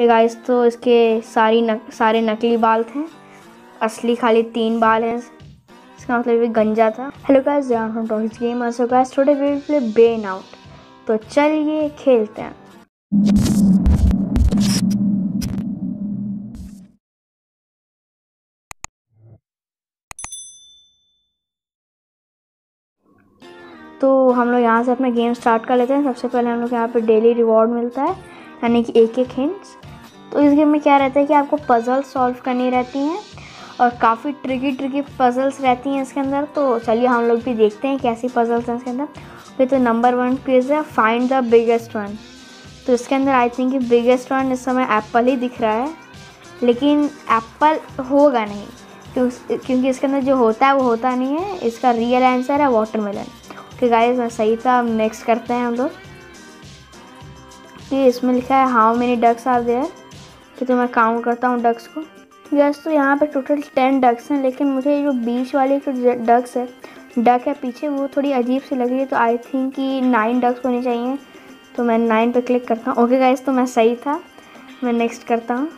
ये गाइस तो इसके सारी नक, सारे नकली बाल थे। असली खाली तीन बाल हैं। इसका मतलब ये गंजा था। Hello guys Jaan from talks game so guys today we will play brain out तो चलिए खेलते हैं। तो हम लोग यहाँ से अपना गेम स्टार्ट कर लेते हैं। सबसे पहले हम लोग यहाँ पे डेली रिवॉर्ड मिलता है। यानी कि एक एक हिंट्स तो इस गेम में क्या रहता है कि आपको पज़ल सॉल्व करनी रहती हैं और काफ़ी ट्रिकी ट्रिकी पज़ल्स रहती हैं इसके अंदर। तो चलिए हम लोग भी देखते हैं कैसी पज़ल्स हैं इसके अंदर। फिर तो नंबर वन पेज है फाइंड द बिगेस्ट वन तो इसके अंदर आई थिंक बिगेस्ट वन इस समय एप्पल ही दिख रहा है, लेकिन एप्पल होगा नहीं। क्योंकि इसके अंदर जो होता है वो होता नहीं है। इसका रियल आंसर है वाटरमेलन ओके गाइस मैं सही था नेक्स्ट करते हैं हम लोग। ये इसमें लिखा है how many ducks are there कि तो मैं काउंट करता हूँ डक्स को। गैस तो यहाँ पे टोटल टेन डक्स हैं, लेकिन मुझे जो बीच वाली जो डक्स है डक है पीछे, वो थोड़ी अजीब सी लग रही है तो आई थिंक कि नाइन डक्स होने चाहिए। तो मैं नाइन पे क्लिक करता हूँ। ओके गाइस तो मैं सही था। मैं नेक्स्ट करता हूँ।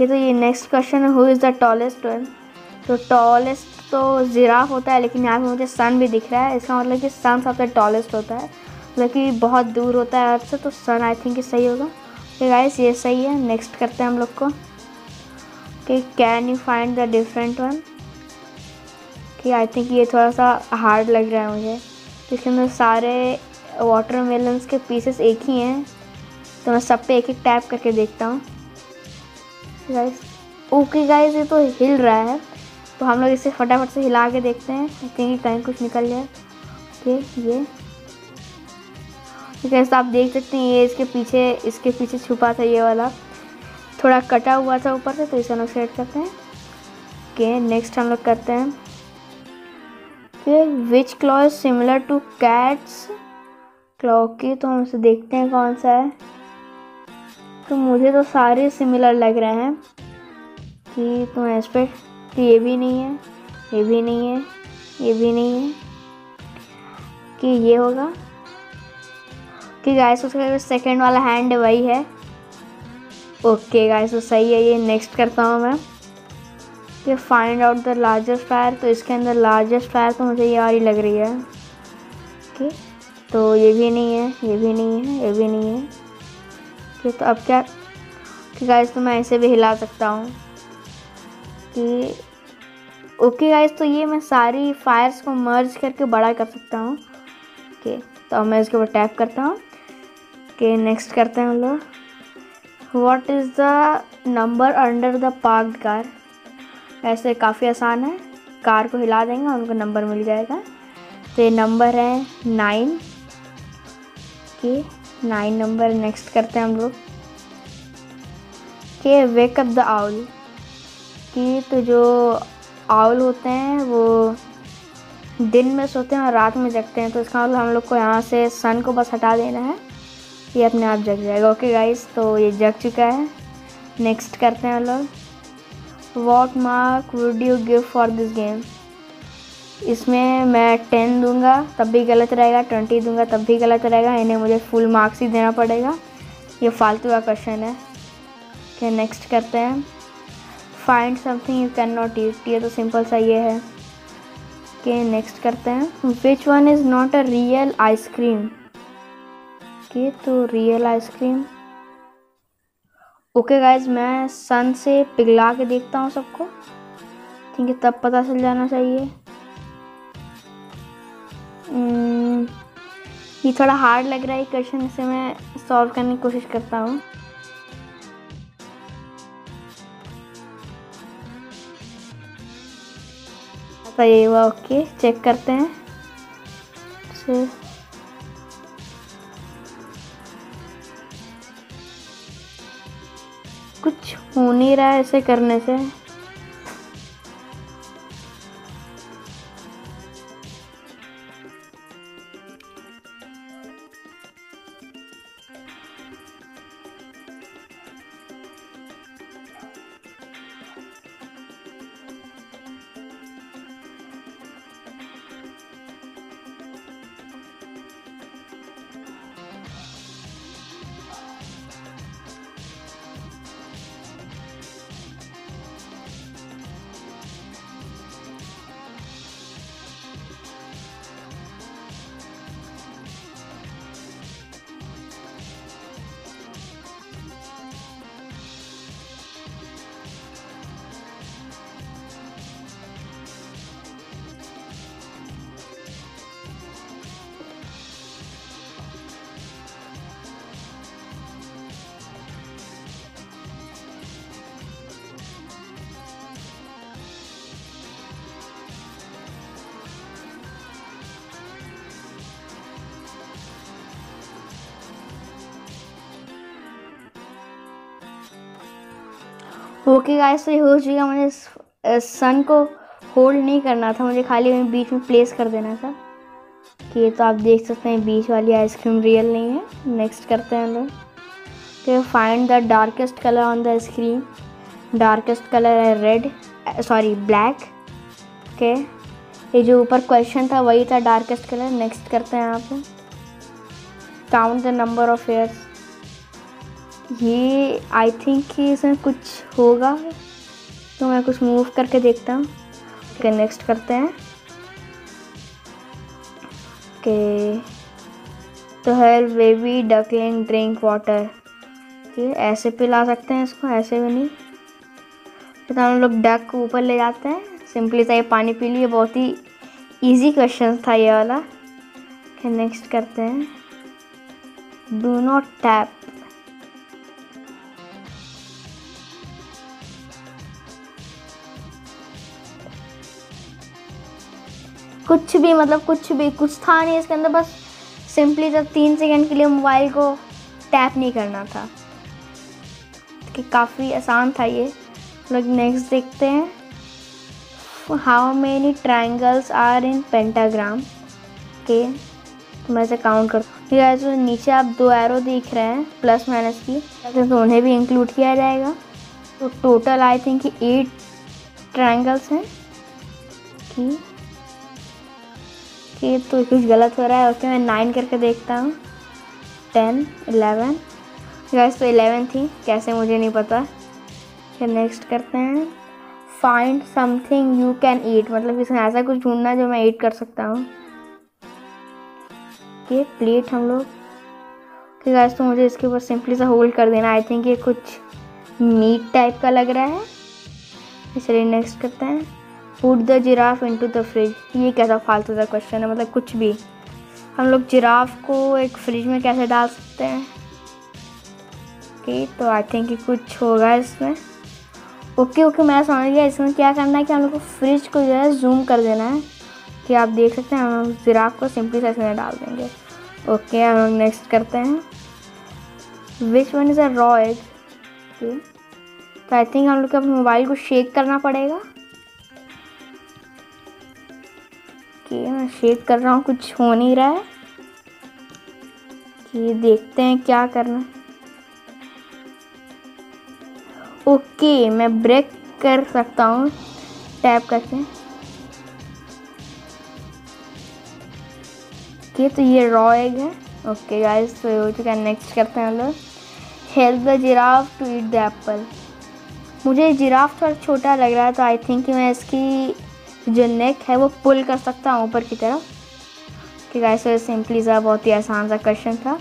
ये तो ये नेक्स्ट क्वेश्चन है who is the tallest one तो टॉलेस्ट तो ज़िराफ होता है, लेकिन यहाँ पे मुझे सन भी दिख रहा है। इसका मतलब कि सन सबसे टॉलेस्ट होता है मतलब कि बहुत दूर होता है अर्थ से तो सन आई थिंक सही होगा। गाइस ये सही है. नेक्स्ट करते हैं हम लोग को. कि can you find the different one कि आई थिंक ये थोड़ा सा हार्ड लग रहा है मुझे. इसके अंदर सारे वाटर मेलन्स के पीसेस एक ही हैं. तो मैं सब पे एक एक टैप करके देखता हूँ. गाइस ओके गाइस ये तो हिल रहा है. तो हम लोग इसे फटाफट से हिला के देखते हैं. कहीं कहीं कुछ निकल जाए ओके ये. कैसे आप देख सकते हैं, ये इसके पीछे इसके पीछे छुपा था ये वाला। थोड़ा कटा हुआ था ऊपर से तो इसे हम लोग सेट करते हैं। ओके नेक्स्ट हम लोग करते हैं। Okay which claw is similar to cat's claw की तो हम उसे देखते हैं कौन सा है। तो मुझे तो सारे सिमिलर लग रहे हैं। कि तुम इस पर तो ये भी नहीं है, ये भी नहीं है, ये भी नहीं है। कि ये होगा। कि गाइस उसका सेकंड वाला हैंड वही है। ओके गाइस तो सही है, ये नेक्स्ट करता हूँ मैं। ये find out the largest fire तो इसके अंदर लार्जेस्ट फायर तो मुझे ये वाली लग रही है। ओके तो ये भी नहीं है, ये भी नहीं है, ये भी नहीं है। ठीक तो अब क्या? कि गाइस तो मैं ऐसे भी हिला सकता हूँ। कि ओके गाइस तो ये मैं सारी फायर्स को मर्ज करके बड़ा कर सकता हूँ। ओके तो अब मैं इसके ऊपर टैप करता हूँ। ओके नेक्स्ट करते हैं हम लोग। What is the number under the parked car ऐसे काफ़ी आसान है। कार को हिला देंगे, उनको नंबर मिल जाएगा। तो ये नंबर है नाइन के नाइन नंबर नेक्स्ट करते हैं हम लोग। के वेकअप द आउल कि तो जो आउल होते हैं, वो दिन में सोते हैं और रात में जगते हैं। तो इसका मतलब हम लोग को यहाँ से सन को बस हटा देना है। ये अपने आप जग जाएगा। ओके गाइस तो ये जग चुका है। नेक्स्ट करते हैं हम लोग। What mark would you give for this game इसमें मैं टेन दूँगा, तब भी गलत रहेगा। ट्वेंटी दूँगा, तब भी गलत रहेगा। इन्हें मुझे फुल मार्क्स ही देना पड़ेगा। ये फालतू का क्वेश्चन है। क्या नेक्स्ट करते हैं। Find something you can not eat ये तो सिंपल सा ये है। के नेक्स्ट करते हैं। Which one is not a real ice cream के तो रियल आइसक्रीम ओके गाइज़ मैं सन से पिघला के देखता हूँ सबको। ठीक है तब पता चल जाना चाहिए। Hmm, ये थोड़ा हार्ड लग रहा है क्वेश्चन इसे मैं सॉल्व करने की कोशिश करता हूँ। ओके चेक करते हैं। रहा है ऐसे करने से? ओके गाइस तो ये हो चुका मुझे सन को होल्ड नहीं करना था, मुझे खाली बीच में प्लेस कर देना था। कि तो आप देख सकते हैं, बीच वाली आइसक्रीम रियल नहीं है। नेक्स्ट करते हैं लोग तो find the darkest colour on the screen darkest colour है रेड सॉरी ब्लैक ओके ये जो ऊपर क्वेश्चन था, वही था डार्केस्ट कलर नेक्स्ट करते हैं यहाँ पे। Count the number of hairs ये आई थिंक कि इसमें कुछ होगा। तो मैं कुछ मूव करके देखता हूँ। ओके नेक्स्ट करते हैं। ओके तो help baby duckling drink water कि ऐसे पिला सकते हैं इसको, ऐसे भी नहीं। तो हम लोग डक ऊपर ले जाते हैं। सिंपली सा ये पानी पी लिए, बहुत ही इजी क्वेश्चन था ये वाला। नेक्स्ट करते हैं। डू नॉट टैप कुछ भी मतलब कुछ भी, कुछ था नहीं इसके अंदर, बस सिंपली जब तीन सेकंड के लिए मोबाइल को टैप नहीं करना था। कि काफ़ी आसान था ये। लोग नेक्स्ट देखते हैं। How many triangles are in pentagram के तो मैं इसे काउंट कर है तो नीचे आप दो एरो दिख रहे हैं प्लस माइनस की। तो उन्हें भी इंक्लूड किया जाएगा। तो total I think eight triangles हैं। कि कि तो कुछ गलत हो रहा है ओके मैं नाइन करके देखता हूँ। टेन इलेवन गैस तो इलेवन थी, कैसे मुझे नहीं पता। फिर नेक्स्ट करते हैं। Find something you can eat मतलब इसमें ऐसा कुछ ढूंढना जो मैं ईट कर सकता हूँ। ये प्लेट हम लोग। कि गैस तो मुझे इसके ऊपर सिंपली सा होल्ड कर देना। आई थिंक ये कुछ मीट टाइप का लग रहा है। इसलिए नेक्स्ट करते हैं। Put the giraffe into the fridge ये कैसा फालतू का क्वेश्चन है मतलब कुछ भी। हम लोग जिराफ को एक फ्रिज में कैसे डाल सकते हैं? ओके तो आई थिंक कुछ होगा इसमें। ओके ओके मैं समझ गया इसमें क्या करना है कि हम लोग को फ्रिज को जो है जूम कर देना है। कि आप देख सकते हैं, हम लोग जिराफ को सिंपली से इसमें डाल देंगे। ओके हम लोग नेक्स्ट करते हैं। Which one is a raw egg तो आई थिंक हम लोग को अपने मोबाइल को शेक करना पड़ेगा। कि मैं शेक कर रहा हूँ, कुछ हो नहीं रहा है। कि देखते हैं क्या करना ओके मैं ब्रेक कर सकता हूँ। टैप करके ओके तो ये रॉ एग है। ओके गाइस तो हो चुका है। नेक्स्ट करते हैं लोग। Help the giraffe to eat the apple मुझे जिराफ थोड़ा छोटा लग रहा है तो आई थिंक मैं इसकी जो नेक है वो पुल कर सकता हूँ ऊपर की तरफ़। कि गाइस सिंपली सा बहुत ही आसान सा क्वेश्चन था।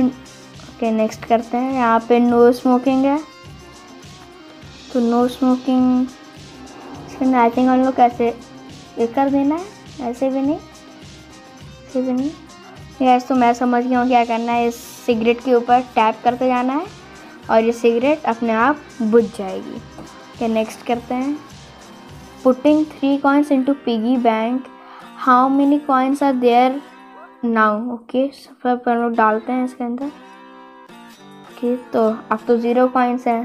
ओके नेक्स्ट करते हैं। यहाँ पे नो स्मोकिंग है। तो नो स्मोकिंग इसके आई थिंक हम लोग कैसे ये कर देना है। ऐसे भी नहीं। ऐसे भी नहीं। यस तो मैं समझ गया हूँ क्या करना है। इस सिगरेट के ऊपर टैप करते जाना है। और ये सिगरेट अपने आप बुझ जाएगी। ओके नेक्स्ट करते हैं। Putting three coins into piggy bank how many coins are there now okay सब हम लोग डालते हैं इसके अंदर। ओके तो अब तो ज़ीरो कॉइन्स हैं।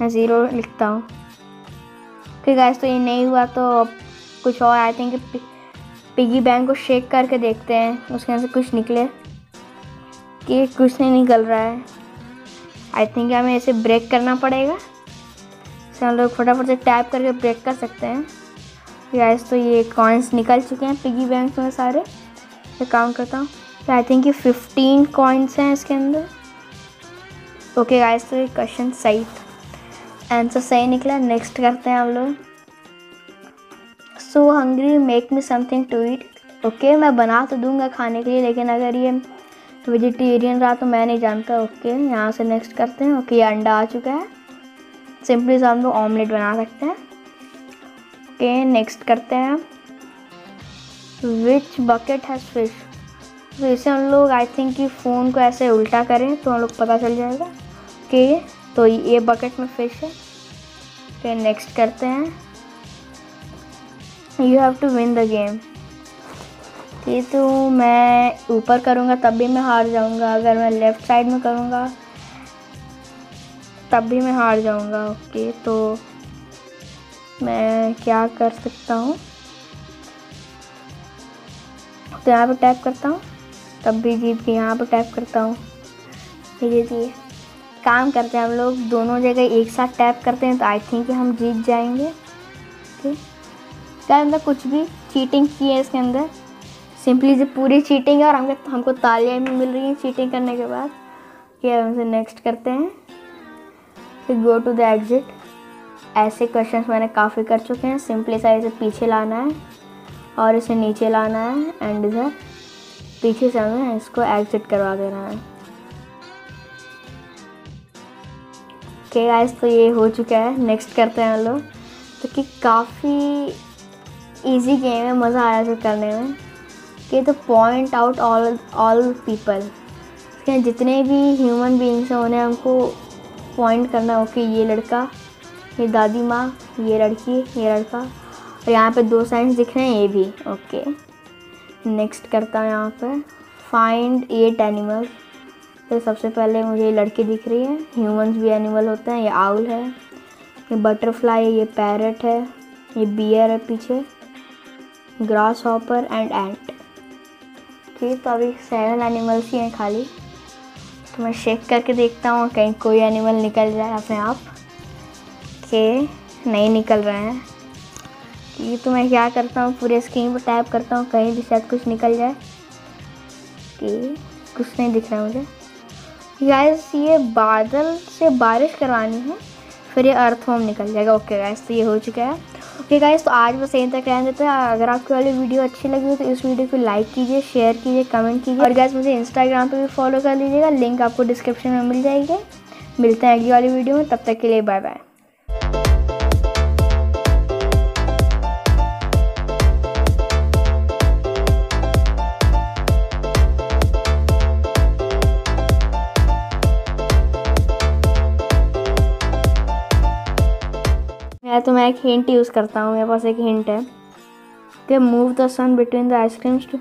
मैं ज़ीरो लिखता हूँ। ओके गाइस तो ये नहीं हुआ तो कुछ और आई थिंक पिगी बैंक को शेक करके देखते हैं। उसके अंदर कुछ निकले। कि कुछ नहीं निकल रहा है। आई थिंक हमें इसे ब्रेक करना पड़ेगा। इसे हम लोग फटाफट से टैप करके ब्रेक कर सकते हैं। गाइस तो ये कॉइन्स निकल चुके हैं पिगी बैंक में सारे। मैं काउंट करता हूँ तो आई थिंक ये फिफ्टीन कॉइन्स हैं इसके अंदर। ओके गाइस तो ये क्वेश्चन सही था। आंसर सही निकला नेक्स्ट करते हैं हम लोग। So hungry make me something to eat okay मैं बना तो दूँगा खाने के लिए, लेकिन अगर ये वेजिटेरियन रहा तो मैं नहीं जानता। ओके यहाँ से नेक्स्ट करते हैं। ओके ये अंडा आ चुका है। सिंपली से हम लोग ऑमलेट बना सकते हैं। ओके नेक्स्ट करते हैं। विच बकेट हैज़ फ़िश तो इसे हम लोग आई थिंक कि फ़ोन को ऐसे उल्टा करें तो हम लोग पता चल जाएगा। कि तो ये बकेट में फ़िश है। फिर नेक्स्ट करते हैं। You have to win the game ये तो मैं ऊपर करूँगा, तब भी मैं हार जाऊँगा। अगर मैं लेफ़्ट साइड में करूँगा तब भी मैं हार जाऊँगा ओके तो मैं क्या कर सकता हूँ? तो यहाँ पर टैप करता हूँ। तब भी जीत के यहाँ पर टैप करता हूँ। ये दिए काम करते हैं हम लोग, दोनों जगह एक साथ टैप करते हैं तो आई थिंक हम जीत जाएँगे ठीक क्या अंदर कुछ भी चीटिंग की है इसके अंदर। सिंपली से पूरी चीटिंग है और हमको हमको तालियाँ भी मिल रही हैं चीटिंग करने के बाद। क्या हमसे नेक्स्ट करते हैं। फिर गो टू द एग्ज़िट ऐसे क्वेश्चंस मैंने काफ़ी कर चुके हैं। सिंपली सा इसे पीछे लाना है और इसे नीचे लाना है एंड इधर पीछे से हमें इसको एग्ज़िट करवा देना है। ओके गाइस तो ये हो चुका है। नेक्स्ट करते हैं हम लोग। तो कि काफ़ी इजी गेम है, मज़ा आया इसे करने में। कि तो point out all all people जितने भी ह्यूमन बींग्स हैं, उन्हें हमको पॉइंट करना हो कि ये लड़का, ये दादी माँ, ये लड़की, ये लड़का। और यहाँ पे दो साइंस दिख रहे हैं, ये भी। ओके नेक्स्ट करता हूँ यहाँ पे। फाइंड एट एनिमल्स तो सबसे पहले मुझे ये लड़की दिख रही है। ह्यूमंस भी एनिमल होते हैं। ये आउल है। ये बटरफ्लाई है, ये पैरट है, ये बियर है पीछे। ग्रास हॉपर एंड एंट ठीक तो अभी सेवन एनिमल्स ही हैं खाली। तो मैं शेक करके देखता हूँ, कहीं कोई एनिमल निकल जाए अपने आप। के नहीं निकल रहे हैं। कि तो मैं क्या करता हूँ, पूरे स्क्रीन पर टैप करता हूँ, कहीं भी शायद कुछ निकल जाए। कि कुछ नहीं दिख रहा मुझे। गैस ये बादल से बारिश करवानी है, फिर ये अर्थ होम निकल जाएगा। ओके गैस तो ये हो चुका है। ओके गाइस तो आज बस यहीं तक रहने देते हैं। अगर आपकी वाली वीडियो अच्छी लगी हो तो इस वीडियो को लाइक कीजिए शेयर कीजिए कमेंट कीजिए। और गैस मुझे इंस्टाग्राम पर भी फॉलो कर लीजिएगा। लिंक आपको डिस्क्रिप्शन में मिल जाएगी। मिलते हैं अगली वाली वीडियो में। तब तक के लिए बाय बाय मैं तो मैं एक हिंट यूज़ करता हूँ, मेरे पास एक हिंट है। कि move the sun between the ice creams to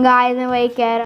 guys मैं वही कह रहा